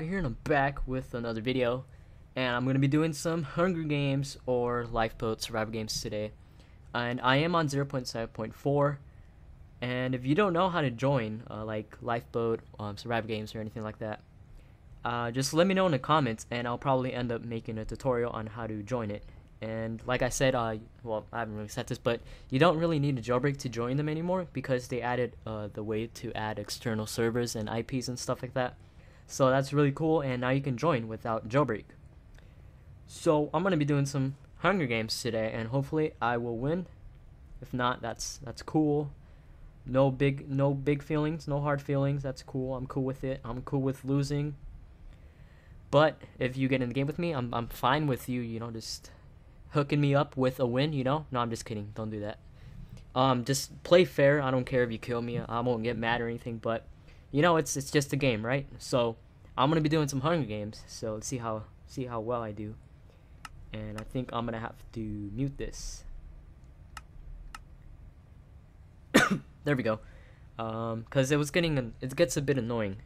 here and I'm back with another video and I'm going to be doing some Hunger Games or Lifeboat Survival Games today. And I am on 0.7.4 and if you don't know how to join uh, like Lifeboat um, Survival Games or anything like that uh, just let me know in the comments and I'll probably end up making a tutorial on how to join it. And like I said uh, well I haven't really said this but you don't really need a jailbreak to join them anymore because they added uh, the way to add external servers and IPs and stuff like that so that's really cool, and now you can join without jailbreak. So I'm gonna be doing some Hunger Games today, and hopefully I will win. If not, that's that's cool. No big no big feelings, no hard feelings. That's cool. I'm cool with it. I'm cool with losing. But if you get in the game with me, I'm I'm fine with you. You know, just hooking me up with a win. You know, no, I'm just kidding. Don't do that. Um, just play fair. I don't care if you kill me. I won't get mad or anything. But you know, it's it's just a game, right? So I'm gonna be doing some Hunger Games. So let's see how see how well I do. And I think I'm gonna have to mute this. there we go. Um, cause it was getting it gets a bit annoying.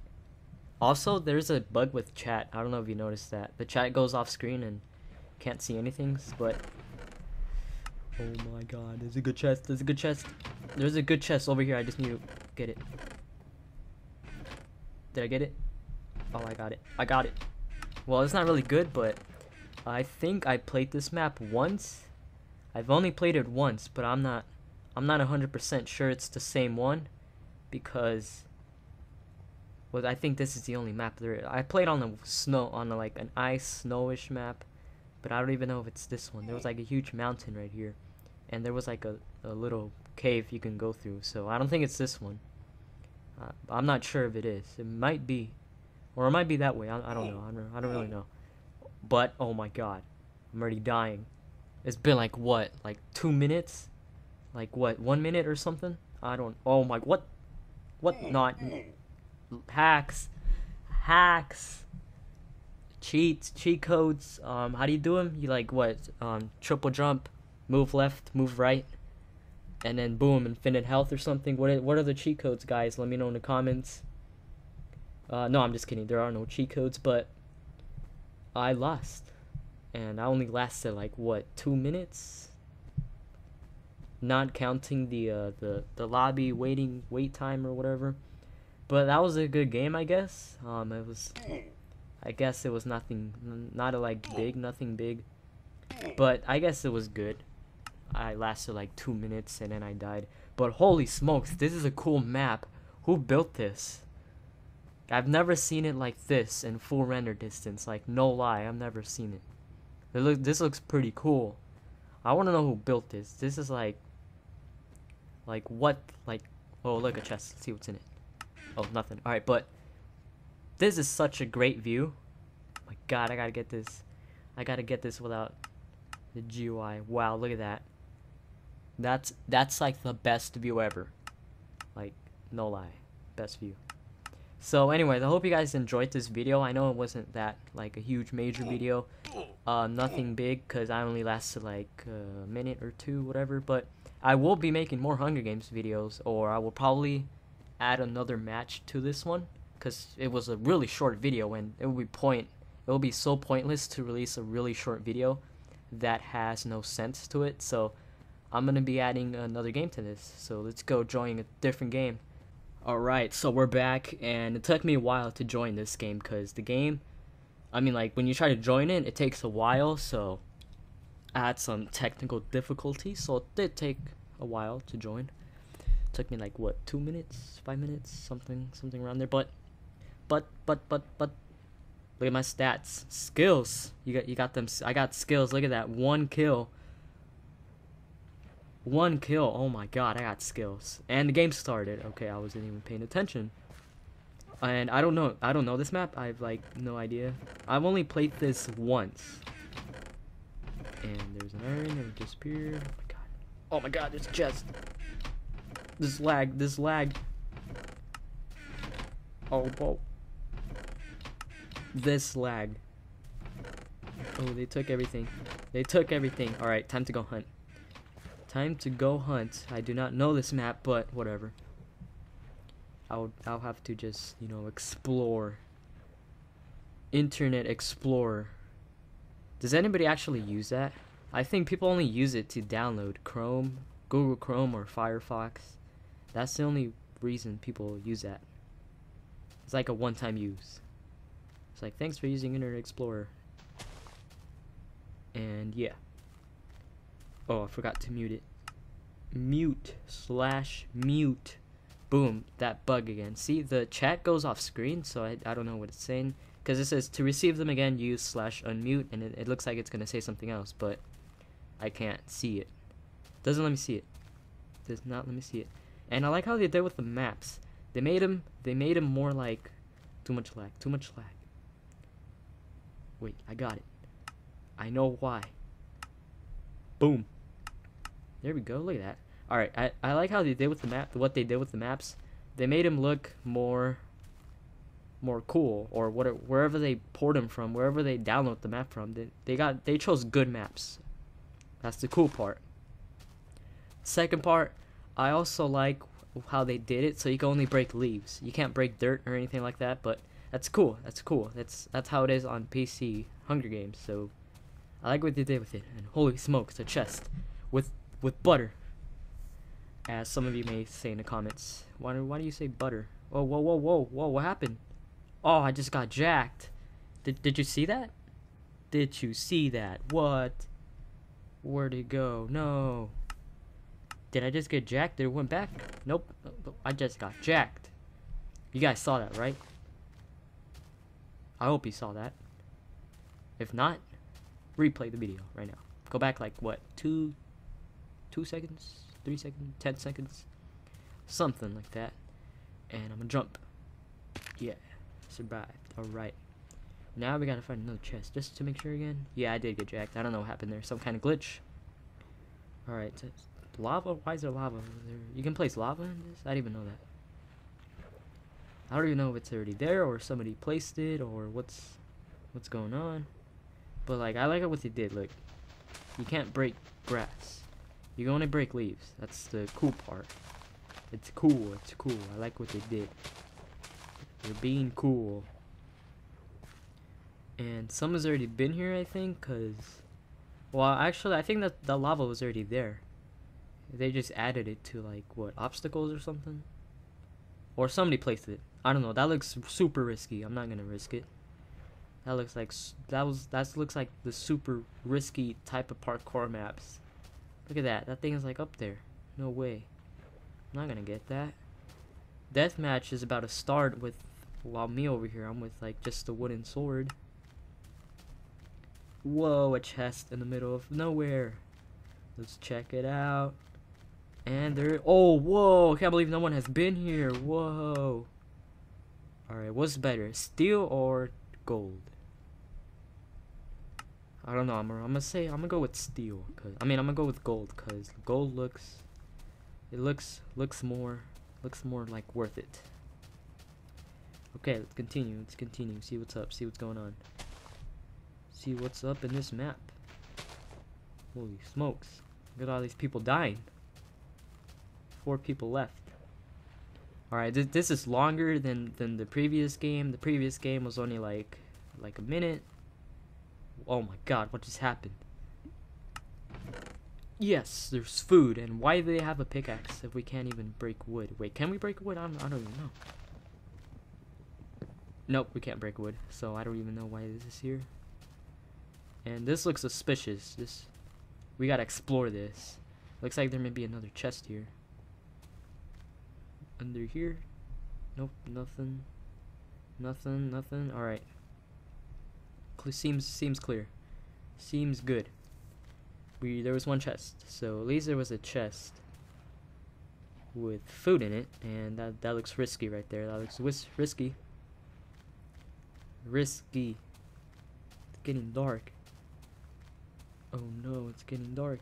Also, there's a bug with chat. I don't know if you noticed that. The chat goes off screen and can't see anything. But oh my god, there's a good chest. There's a good chest. There's a good chest over here. I just need to get it. Did I get it? Oh, I got it. I got it. Well, it's not really good, but I think I played this map once. I've only played it once, but I'm not I'm not 100% sure it's the same one because well, I think this is the only map there. Is. I played on the snow on a, like an ice snowish map, but I don't even know if it's this one. There was like a huge mountain right here, and there was like a, a little cave you can go through. So I don't think it's this one. Uh, I'm not sure if it is. It might be. Or it might be that way. I, I don't know. I don't, I don't really know. But, oh my god. I'm already dying. It's been like, what? Like two minutes? Like, what? One minute or something? I don't... Oh my... What? What? Not... Hacks. Hacks. Cheats. Cheat codes. Um, how do you do them? You like, what? Um, triple jump. Move left. Move right and then boom, infinite health or something. What are, what are the cheat codes, guys? Let me know in the comments. Uh, no, I'm just kidding. There are no cheat codes, but I lost, and I only lasted like what two minutes, not counting the uh, the the lobby waiting wait time or whatever. But that was a good game, I guess. Um, it was, I guess it was nothing, not a, like big, nothing big, but I guess it was good. I lasted like two minutes and then I died. But holy smokes, this is a cool map. Who built this? I've never seen it like this in full render distance. Like, no lie, I've never seen it. it look, this looks pretty cool. I want to know who built this. This is like, like what, like, oh look a chest. Let's see what's in it. Oh, nothing. All right, but this is such a great view. Oh my God, I gotta get this. I gotta get this without the GUI. Wow, look at that. That's that's like the best view ever. Like no lie, best view. So anyways, I hope you guys enjoyed this video. I know it wasn't that like a huge major video. Uh, nothing big because I only lasted like a minute or two, whatever. But I will be making more Hunger Games videos, or I will probably add another match to this one because it was a really short video and it will be point. It will be so pointless to release a really short video that has no sense to it. So I'm gonna be adding another game to this. So let's go join a different game. Alright, so we're back, and it took me a while to join this game, because the game, I mean, like, when you try to join it, it takes a while, so I had some technical difficulties, so it did take a while to join. It took me, like, what, two minutes, five minutes, something, something around there, but, but, but, but, but, look at my stats. Skills, you got, you got them, I got skills, look at that, one kill, one kill. Oh my god, I got skills. And the game started. Okay, I wasn't even paying attention. And I don't know. I don't know this map. I've like no idea. I've only played this once. And there's an iron it disappeared. Oh my god. Oh my god, there's a chest. This lag. This lag. Oh, oh. This lag. Oh, they took everything. They took everything. Alright, time to go hunt. Time to go hunt. I do not know this map, but whatever. I'll I'll have to just, you know, explore. Internet Explorer. Does anybody actually use that? I think people only use it to download Chrome, Google Chrome, or Firefox. That's the only reason people use that. It's like a one-time use. It's like, thanks for using Internet Explorer. And yeah. Oh, I forgot to mute it. Mute slash mute. Boom, that bug again. See, the chat goes off screen, so I, I don't know what it's saying. Because it says to receive them again, use slash unmute, and it, it looks like it's going to say something else, but I can't see it. Doesn't let me see it. Does not let me see it. And I like how they did with the maps. They made them, they made them more like, too much lag, too much lag. Wait, I got it. I know why. Boom. There we go. Look at that. All right. I, I like how they did with the map. What they did with the maps. They made them look more more cool or what wherever they port them from, wherever they download the map from. They, they got they chose good maps. That's the cool part. Second part, I also like how they did it so you can only break leaves. You can't break dirt or anything like that, but that's cool. That's cool. That's that's how it is on PC Hunger Games. So I like what they did with it. And holy smokes, a chest with with butter. As some of you may say in the comments. Why, why do you say butter? Oh, whoa, whoa, whoa, whoa, what happened? Oh, I just got jacked. Did, did you see that? Did you see that? What? Where'd it go? No. Did I just get jacked? Did it went back? Nope. I just got jacked. You guys saw that, right? I hope you saw that. If not, replay the video right now. Go back like what two, two seconds, three seconds, ten seconds, something like that, and I'm gonna jump. Yeah, survived. All right. Now we gotta find another chest just to make sure again. Yeah, I did get jacked. I don't know what happened there. Some kind of glitch. All right. So lava? Why is there lava there? You can place lava in this? I didn't even know that. I don't even know if it's already there or somebody placed it or what's what's going on. But like I like what they did. like you can't break grass. You can only break leaves. That's the cool part. It's cool. It's cool. I like what they did. They're being cool. And some has already been here, I think, because... Well, actually, I think that the lava was already there. They just added it to, like, what, obstacles or something? Or somebody placed it. I don't know. That looks super risky. I'm not going to risk it. That looks like that was that looks like the super risky type of parkour maps. Look at that. That thing is like up there. No way. I'm not gonna get that. Deathmatch is about to start with while me over here. I'm with like just a wooden sword. Whoa, a chest in the middle of nowhere. Let's check it out. And there. Oh, whoa! Can't believe no one has been here. Whoa. Alright, what's better, steel or gold? I don't know. I'm, I'm gonna say I'm gonna go with steel. Cause I mean I'm gonna go with gold because gold looks, it looks looks more looks more like worth it. Okay, let's continue. Let's continue. See what's up. See what's going on. See what's up in this map. Holy smokes! Look at all these people dying. Four people left. Alright, th this is longer than than the previous game. The previous game was only like like a minute Oh my god, what just happened? Yes, there's food, and why do they have a pickaxe if we can't even break wood? Wait, can we break wood? I don't, I don't even know. Nope, we can't break wood, so I don't even know why this is here. And this looks suspicious. This, we gotta explore this. Looks like there may be another chest here. Under here? Nope, nothing. Nothing, nothing. Alright seems seems clear. Seems good. We there was one chest, so at least there was a chest with food in it, and that that looks risky right there. That looks risky. Risky. It's getting dark. Oh no, it's getting dark.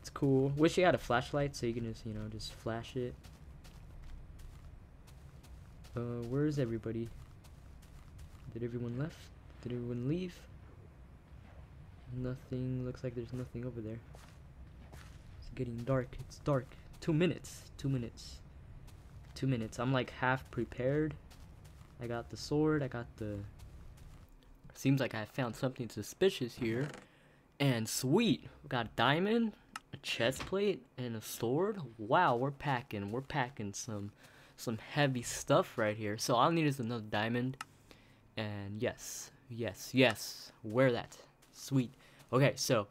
It's cool. Wish you had a flashlight so you can just, you know, just flash it. Uh, where's everybody? Did everyone left? Did everyone leave? Nothing. Looks like there's nothing over there. It's getting dark. It's dark. Two minutes. Two minutes. Two minutes. I'm like half prepared. I got the sword. I got the. Seems like I found something suspicious here. And sweet, we got a diamond, a chest plate, and a sword. Wow, we're packing. We're packing some, some heavy stuff right here. So all I need is another diamond. And yes, yes, yes. Wear that. Sweet. Okay, so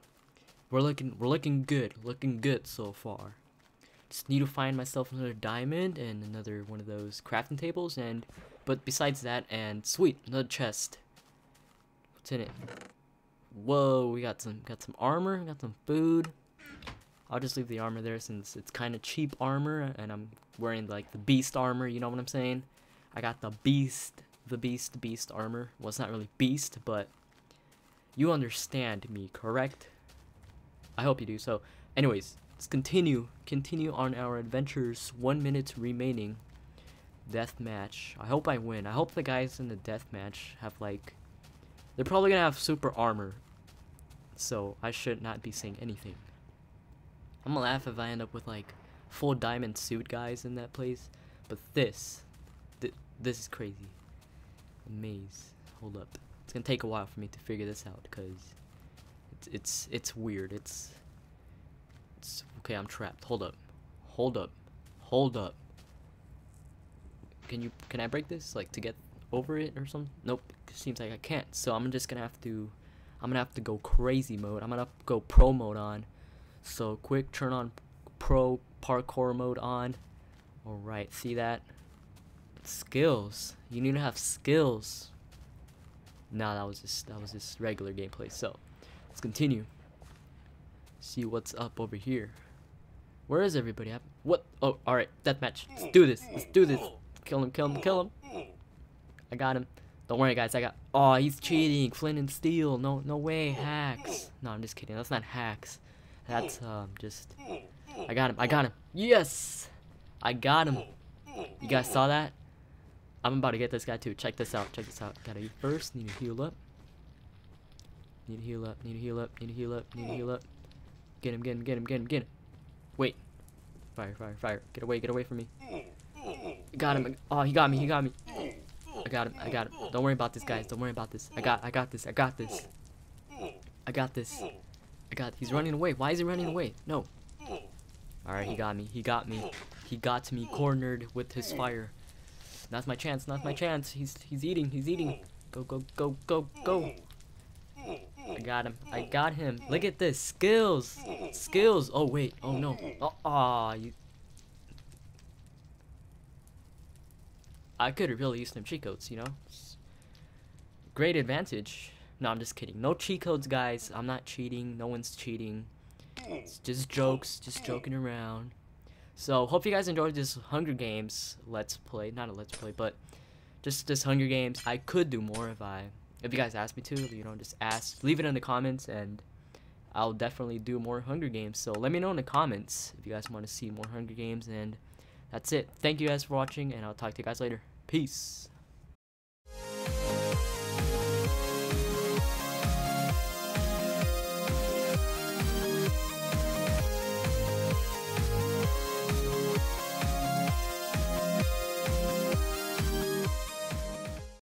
we're looking, we're looking good. Looking good so far. Just need to find myself another diamond and another one of those crafting tables and but besides that and sweet, another chest. What's in it? Whoa, we got some got some armor, got some food. I'll just leave the armor there since it's kind of cheap armor and I'm wearing like the beast armor, you know what I'm saying? I got the beast, the beast, beast armor. Well, it's not really beast, but you understand me, correct? I hope you do. So, anyways, Let's continue. Continue on our adventures. One minute remaining. Death match. I hope I win. I hope the guys in the death match have like... They're probably gonna have super armor. So I should not be saying anything. I'm gonna laugh if I end up with like full diamond suit guys in that place. But this, th this is crazy. A maze. Hold up. It's gonna take a while for me to figure this out because it's it's it's weird. It's it's okay, I'm trapped. Hold up. Hold up. Hold up. Can you can I break this like to get over it or something? Nope. Seems like I can't. So I'm just gonna have to I'm gonna have to go crazy mode. I'm gonna go pro mode on. So quick turn on pro parkour mode on. Alright, see that? Skills. You need to have skills. Nah, that was just that was just regular gameplay. So let's continue see what's up over here. Where is everybody at? What? Oh, alright. Deathmatch. Let's do this. Let's do this. Kill him, kill him, kill him. I got him. Don't worry, guys. I got... Oh, he's cheating. Flint and steel. No, no way. Hacks. No, I'm just kidding. That's not hacks. That's, um, just... I got him. I got him. Yes! I got him. You guys saw that? I'm about to get this guy, too. Check this out. Check this out. Gotta eat first. Need to heal up. Need to heal up. Need to heal up. Need to heal up. Need to heal up. Get him, get him, get him, get him, get him. Wait. Fire, fire, fire. Get away, get away from me. Got him. Oh, he got me, he got me. I got him, I got him. Don't worry about this, guys. Don't worry about this. I got, I got this, I got this. I got this. I got, he's running away. Why is he running away? No. Alright, he got me, he got me. He got me cornered with his fire. That's my chance, that's my chance. He's, he's eating, he's eating. Go, go, go, go, go. I got him. I got him. Look at this. Skills. Skills. Oh, wait. Oh, no. Oh, you... I could have really used some cheat codes, you know? Great advantage. No, I'm just kidding. No cheat codes, guys. I'm not cheating. No one's cheating. It's just jokes. Just joking around. So, hope you guys enjoyed this Hunger Games Let's Play. Not a Let's Play, but just this Hunger Games. I could do more if I if you guys ask me to, you know, just ask, leave it in the comments, and I'll definitely do more Hunger Games. So let me know in the comments if you guys want to see more Hunger Games, and that's it. Thank you guys for watching, and I'll talk to you guys later. Peace.